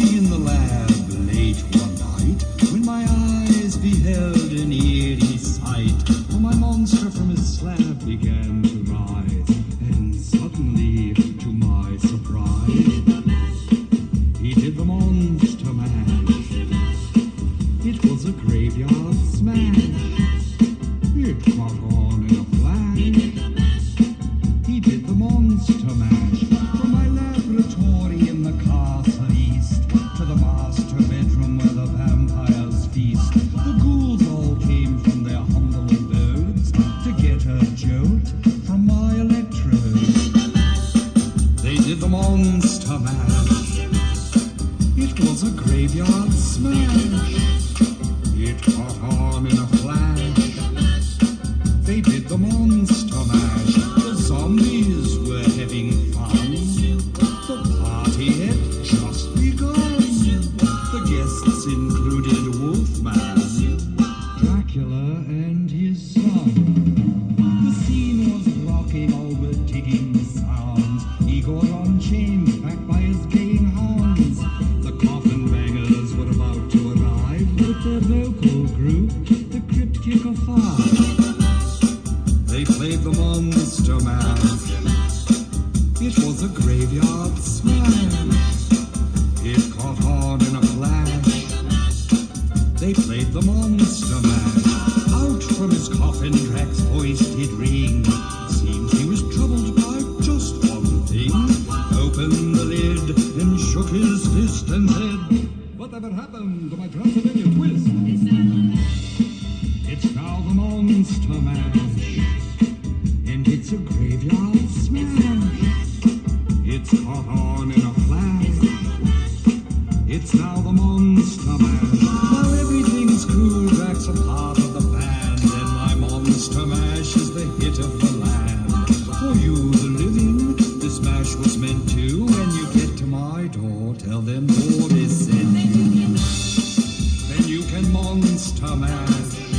In the lab late one night, when my eyes beheld an eerie sight, for my monster from his slab began to rise, and suddenly, to my surprise, he did the monster mash. It was a graveyard smash. It caught. Monster mash. It was a graveyard smash. Crypt Kicker They played the monster mash. It was a graveyard smash. It caught on in a flash. They played the monster mash. Out from his coffin, Drac's voice did ring. Seems he was troubled by just one thing. Opened the lid and shook his fist and said, Whatever happened to my Transylvania twist? monster mash, and it's a graveyard smash. It's caught on in a flash. It's now the monster mash. Now everything's cool, Jack's a part of the band, and my monster mash is the hit of the land. For you, the living, this mash was meant to. When you get to my door, tell them Bob is you. Then you can monster mash.